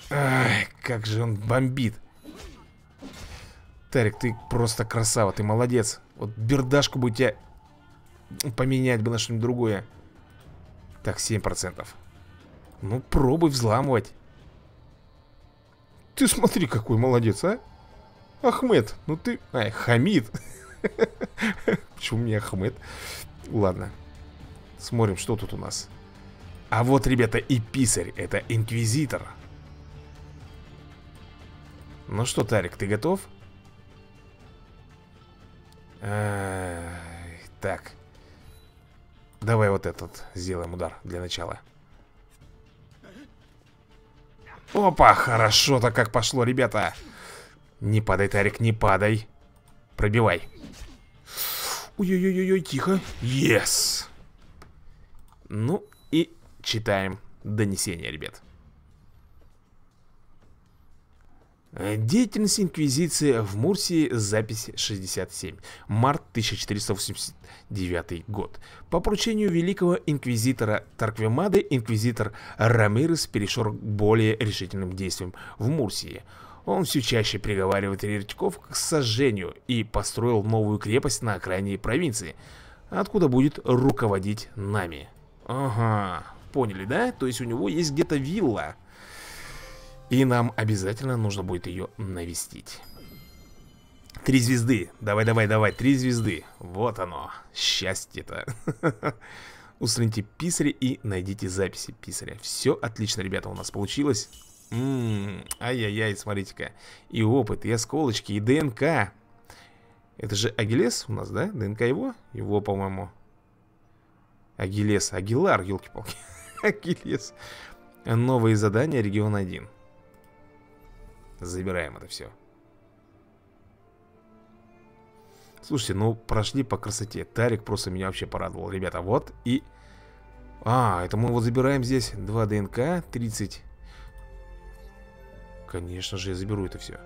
Ай, как же он бомбит. Тарик, ты просто красава, ты молодец. Вот бердашку бы тебя поменять бы на что-нибудь другое. Так, 7%. Ну, пробуй взламывать. Ты смотри, какой молодец, а? Ахмед, ну ты... Ай, Хамид. Почему мне Ахмед? Ладно. Смотрим, что тут у нас. А вот, ребята, и писарь. Это инквизитор. Ну что, Тарик, ты готов? так. Давай вот этот сделаем удар для начала. Опа, хорошо-то как пошло, ребята. Не падай, Тарик, не падай. Пробивай. Ой-ой-ой-ой, тихо. Yes. Ну и читаем донесение, ребят. Деятельность Инквизиции в Мурсии, запись 67, март 1489 год. По поручению великого инквизитора Тарквемады, инквизитор Рамирес перешел к более решительным действиям в Мурсии. Он все чаще приговаривает еретиков к сожжению и построил новую крепость на окраине провинции, откуда будет руководить нами. Ага, поняли, да? То есть у него есть где-то вилла и нам обязательно нужно будет ее навестить. Три звезды. Давай, давай, давай, три звезды. Вот оно, счастье-то. Устраните писаря и найдите записи писаря. Все отлично, ребята, у нас получилось. Ай-яй-яй, смотрите-ка. И опыт, и осколочки, и ДНК. Это же Агилес у нас, да? ДНК его? Его, по-моему. Агилес, Агилар, елки-палки Агилес. Новые задания, регион 1 Забираем это все. Слушайте, ну прошли по красоте. Тарик просто меня вообще порадовал. Ребята, вот и... А, это мы вот забираем здесь 2 ДНК, 30. Конечно же, я заберу это все.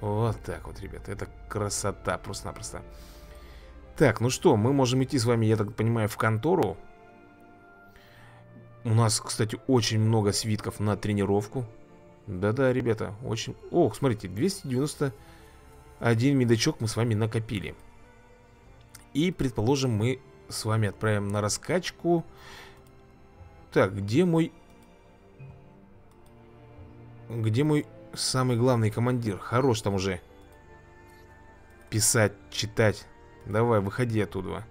Вот так вот, ребята. Это красота просто-напросто. Так, ну что, мы можем идти с вами, я так понимаю, в контору. У нас, кстати, очень много свитков на тренировку. Да-да, ребята, очень... Ох, смотрите, 291 медачок мы с вами накопили. И, предположим, мы с вами отправим на раскачку. Так, где мой... Где мой самый главный командир? Хорош там уже. Писать, читать. Давай, выходи оттуда.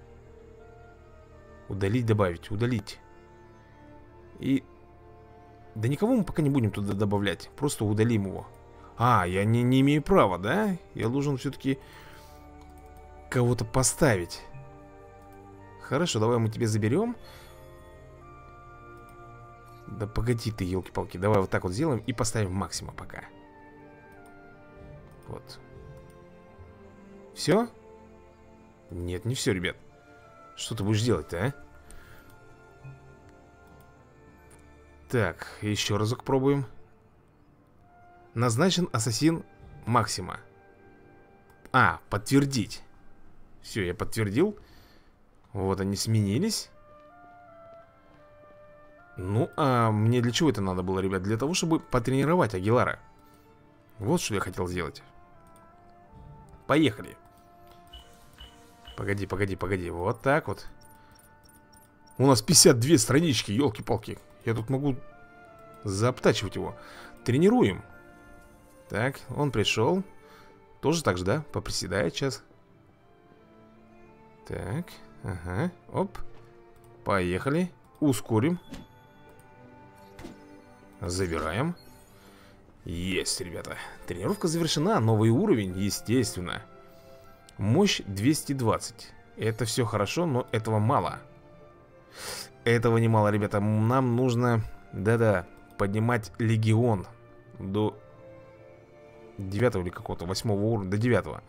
Удалить, добавить, удалить. И да никого мы пока не будем туда добавлять Просто удалим его А, я не, не имею права, да? Я должен все-таки кого-то поставить Хорошо, давай мы тебе заберем Да погоди ты, елки-палки Давай вот так вот сделаем и поставим максимум пока Вот Все? Нет, не все, ребят Что ты будешь делать-то, а? Так, еще разок пробуем. Назначен ассасин Максима. А, подтвердить. Все, я подтвердил. Вот они сменились. Ну, а мне для чего это надо было, ребят? Для того, чтобы потренировать Агилара. Вот что я хотел сделать. Поехали. Погоди, погоди, погоди. Вот так вот. У нас 52 странички, елки-палки я тут могу заобтачивать его. Тренируем. Так, он пришел. Тоже так же, да? Поприседает сейчас. Так, ага, оп. Поехали. Ускорим. Забираем. Есть, ребята. Тренировка завершена, новый уровень, естественно. Мощь 220 Это все хорошо, но этого мало этого немало, ребята Нам нужно, да-да, поднимать легион до девятого или какого-то, восьмого уровня, до девятого.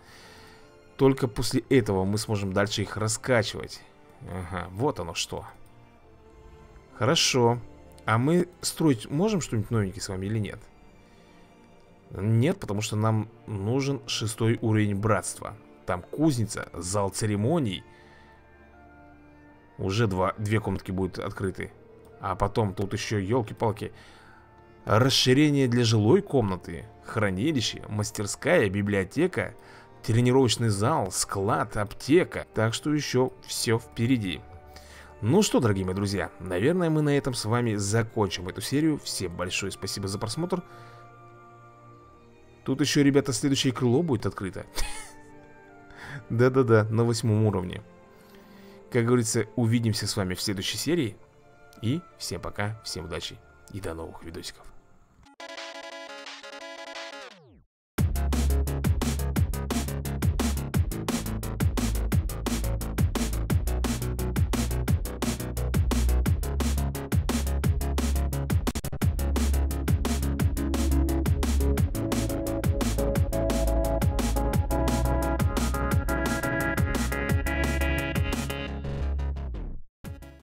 Только после этого мы сможем дальше их раскачивать. Ага, вот оно что. Хорошо. А мы строить можем что-нибудь новенькое с вами или нет? Нет, потому что нам нужен шестой уровень братства. Там кузница, зал церемоний. Уже два, две комнатки будут открыты. А потом тут еще, елки-палки, расширение для жилой комнаты, хранилище, мастерская, библиотека, тренировочный зал, склад, аптека. Так что еще все впереди. Ну что, дорогие мои друзья, наверное, мы на этом с вами закончим эту серию. Всем большое спасибо за просмотр. Тут еще, ребята, следующее крыло будет открыто. Да-да-да, на восьмом уровне. Как говорится, увидимся с вами в следующей серии. И всем пока, всем удачи и до новых видосиков.